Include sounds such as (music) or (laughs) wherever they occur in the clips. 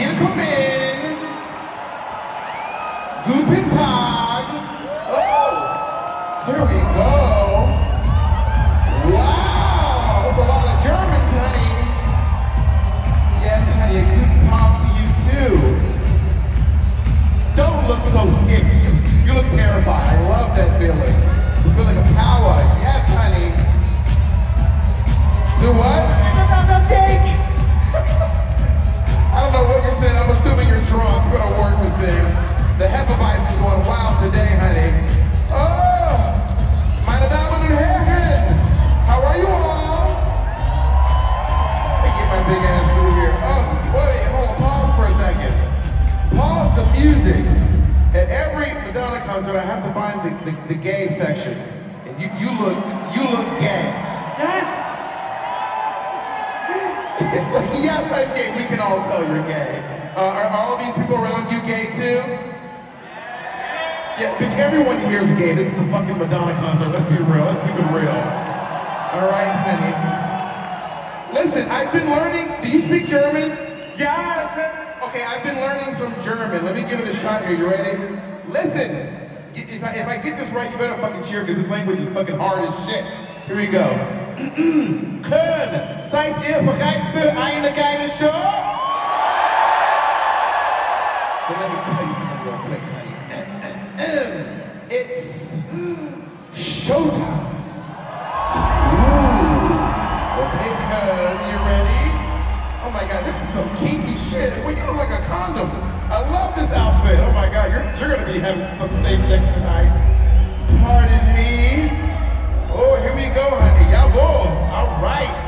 Willkommen. Have to find the, the, the gay section. And you, you look, you look gay. Yes! It's (laughs) like, yes, I'm gay. We can all tell you're gay. Uh, are all of these people around you gay too? Yeah, bitch, everyone here is gay. This is a fucking Madonna concert. Let's be real. Let's keep it real. All right, honey. Listen, I've been learning. Do you speak German? Yes! Okay, I've been learning some German. Let me give it a shot here. You ready? Listen. If I, if I get this right, you better fucking cheer because this language is fucking hard as shit. Here we go. Köln, seid ihr bereit für eine geile Show? Then let me tell you something real quick, honey. (clears throat) It's showtime. Be having some safe sex tonight. Pardon me. Oh, here we go, honey. Jawohl. All right.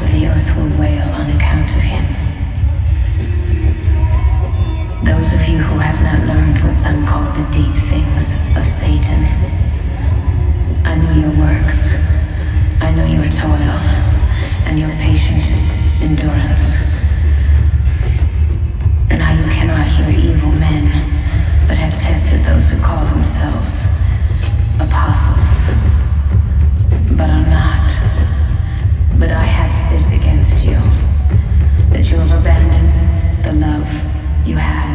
The of the earth will wail on account of him. Those of you who have not learned what some call the deep things of Satan, I know your works, I know your toil, and your patient endurance. You had.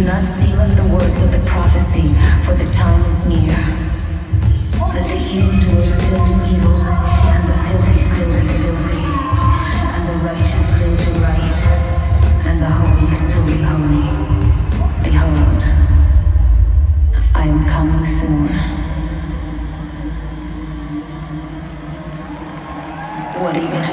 Do not seal up the words of the prophecy, for the time is near. That the evildoer still do evil, and the filthy still do filthy, and the righteous still do right, and the holy still be holy. Behold, I am coming soon. What are you going to